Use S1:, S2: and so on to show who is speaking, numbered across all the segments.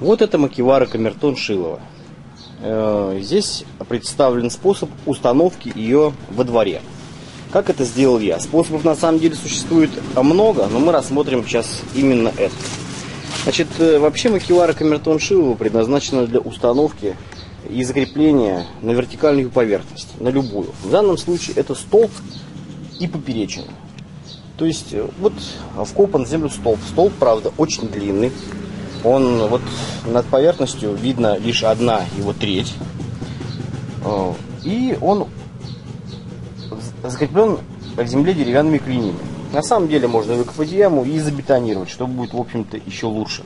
S1: Вот это макевара камертон Шилова. Э, здесь представлен способ установки ее во дворе. Как это сделал я? Способов на самом деле существует много, но мы рассмотрим сейчас именно это. Значит, э, вообще макевара камертон Шилова предназначена для установки и закрепления на вертикальную поверхность, на любую. В данном случае это столб и поперечина. То есть э, вот вкопан в землю столб. Столб, правда, очень длинный. Он вот над поверхностью видно лишь одна его треть. Э, и он закреплен к земле деревянными клиньями. На самом деле можно выкопать яму и забетонировать, что будет, в общем-то, еще лучше.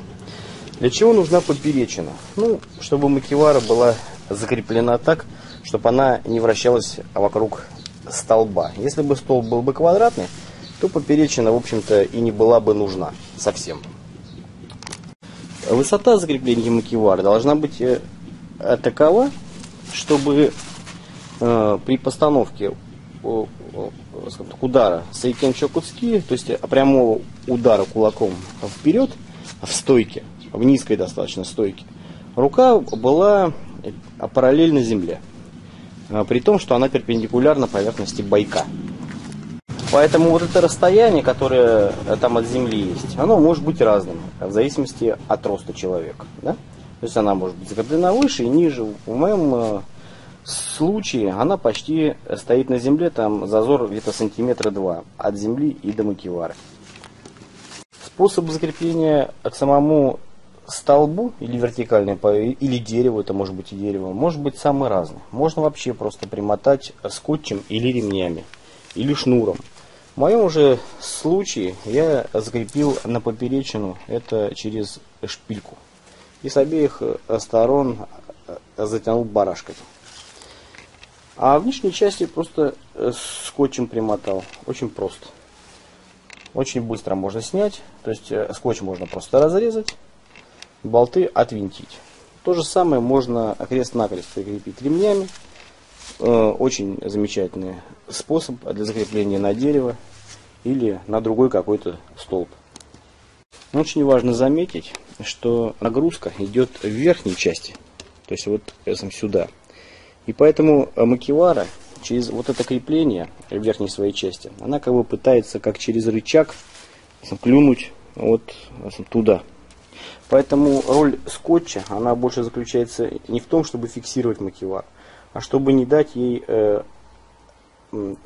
S1: Для чего нужна поперечина? Ну, чтобы макевара была закреплена так, чтобы она не вращалась вокруг столба. Если бы столб был бы квадратный, то поперечина, в общем-то, и не была бы нужна совсем. Высота закрепления макевара должна быть э, такова, чтобы э, при постановке э, удара Сайкен Чокутски, то есть прямого удара кулаком вперед, в стойке, в низкой достаточно стойке, рука была параллельно земле. При том, что она перпендикулярна поверхности байка. Поэтому вот это расстояние, которое там от земли есть, оно может быть разным, в зависимости от роста человека. Да? То есть она может быть закреплена выше и ниже. В моем э, случае она почти стоит на земле, там зазор где-то сантиметра два от земли и до макевары. Способ закрепления к самому столбу или вертикальной, или дереву, это может быть и дерево, может быть самый разный. Можно вообще просто примотать скотчем или ремнями, или шнуром. В моем уже случае я закрепил на поперечину это через шпильку. И с обеих сторон затянул барашкой. А в нижней части просто скотчем примотал. Очень просто. Очень быстро можно снять. То есть э, скотч можно просто разрезать, болты отвинтить. То же самое можно крест-накрест прикрепить ремнями. Э, очень замечательный способ для закрепления на дерево или на другой какой-то столб. Очень важно заметить, что нагрузка идет в верхней части, то есть вот сюда. И поэтому макевара через вот это крепление в верхней своей части, она как бы пытается как через рычаг клюнуть вот туда. Поэтому роль скотча, она больше заключается не в том, чтобы фиксировать макевар, а чтобы не дать ей э,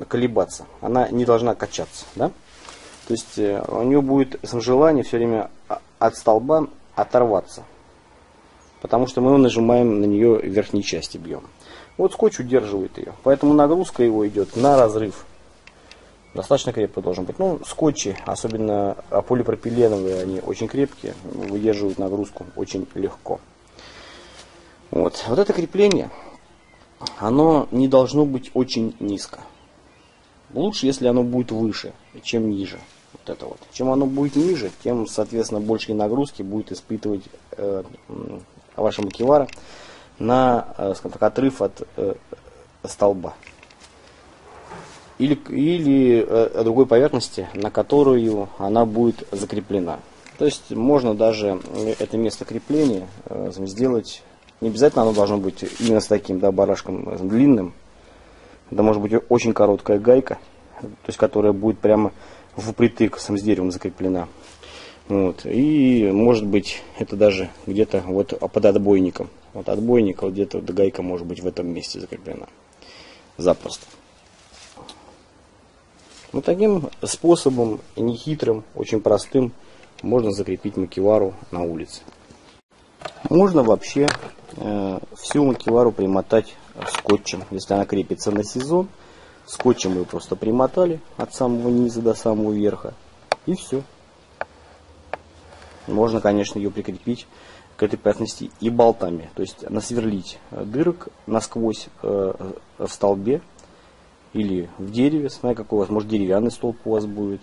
S1: колебаться. Она не должна качаться. Да? То есть э, у нее будет желание все время от столба оторваться. Потому что мы нажимаем на нее верхней части бьем. Вот скотч удерживает ее. Поэтому нагрузка его идет на разрыв. Достаточно крепко должен быть. Ну, скотчи, особенно полипропиленовые, они очень крепкие, выдерживают нагрузку очень легко. Вот, вот это крепление, оно не должно быть очень низко. Лучше, если оно будет выше, чем ниже. Вот это вот. Чем оно будет ниже, тем, соответственно, больше нагрузки будет испытывать э, ваша макевара на, э, скажем так, отрыв от э, столба. Или, или э, другой поверхности, на которую она будет закреплена. То есть можно даже это место крепления э, сделать, не обязательно оно должно быть именно с таким да, барашком длинным, это может быть очень короткая гайка, то есть которая будет прямо впритык с деревом закреплена. Вот. И может быть это даже где-то вот под отбойником. Вот отбойник, вот где-то вот гайка может быть в этом месте закреплена. Запросто. Вот таким способом, нехитрым, очень простым, можно закрепить макевару на улице. Можно вообще э, всю макевару примотать скотчем, если она крепится на сезон. Скотчем ее просто примотали от самого низа до самого верха. И все. Можно, конечно, ее прикрепить к этой поверхности и болтами. То есть насверлить дырок насквозь э, в столбе или в дереве, смотря какой у вас, может деревянный столб у вас будет.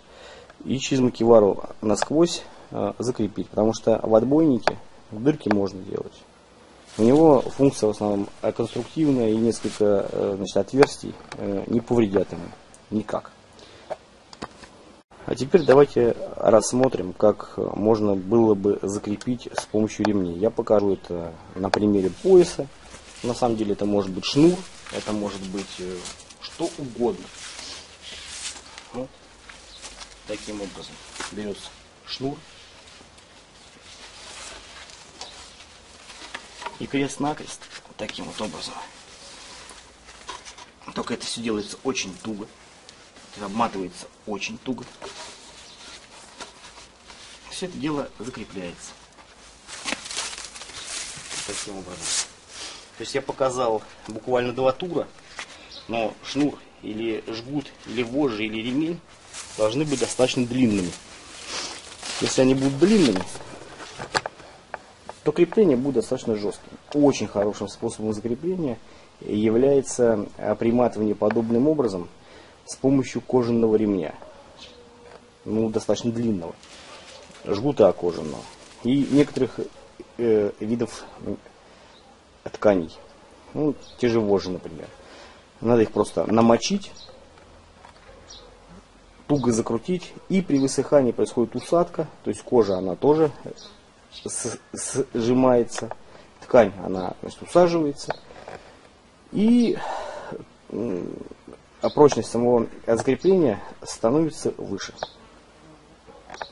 S1: И через макевару насквозь э, закрепить. Потому что в отбойнике дырки можно делать. У него функция в основном конструктивная и несколько э, значит, отверстий э, не повредят ему никак. А теперь давайте рассмотрим, как можно было бы закрепить с помощью ремней. Я покажу это на примере пояса. На самом деле это может быть шнур, это может быть э, что угодно. Вот. Таким образом берется шнур и крест-накрест таким вот образом. Только это все делается очень туго. Это обматывается очень туго. Все это дело закрепляется. Таким образом. То есть я показал буквально два тура, но шнур или жгут, или вожжи, или ремень должны быть достаточно длинными. Если они будут длинными, то крепление будет достаточно жестким. Очень хорошим способом закрепления является приматывание подобным образом с помощью кожаного ремня. Ну, достаточно длинного. Жгута кожаного. И некоторых э, видов тканей. Ну, те же вожжи, например. Надо их просто намочить, туго закрутить, и при высыхании происходит усадка, то есть кожа, она тоже сжимается, ткань, она значит, усаживается, и а прочность самого закрепления становится выше.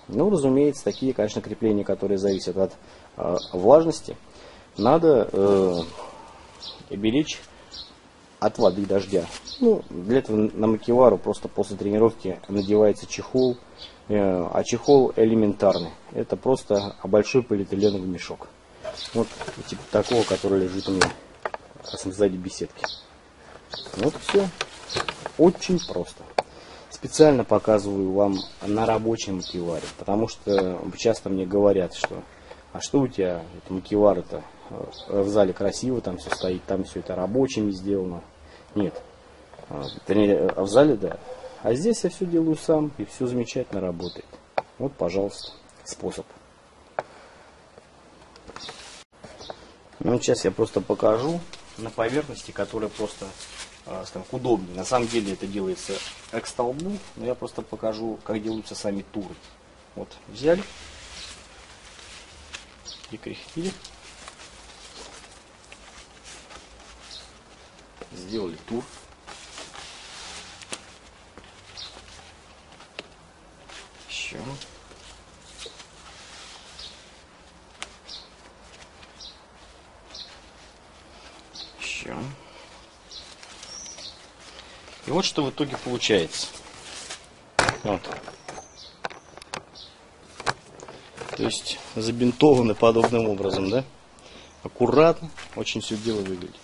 S1: Ну, разумеется, такие, конечно, крепления, которые зависят от э, влажности, надо э, беречь от воды, дождя. Ну, для этого на макевару просто после тренировки надевается чехол, э, а чехол элементарный. Это просто большой полиэтиленовый мешок. Вот типа такого, который лежит у меня сзади беседки. Вот все. Очень просто. Специально показываю вам на рабочем макеваре, потому что часто мне говорят, что а что у тебя, это макевар-то э, в зале красиво, там все стоит, там все это рабочими сделано. Нет. А, вернее, а в зале, да. А здесь я все делаю сам, и все замечательно работает. Вот, пожалуйста, способ. Ну, сейчас я просто покажу на поверхности, которая просто а, скажем, удобнее. На самом деле это делается к столбу, но я просто покажу, как делаются сами туры. Вот, взяли, прикрепили, сделали тур. Еще. Еще. И вот что в итоге получается. Вот. То есть забинтованы подобным образом, да? Аккуратно, очень все дело выглядит.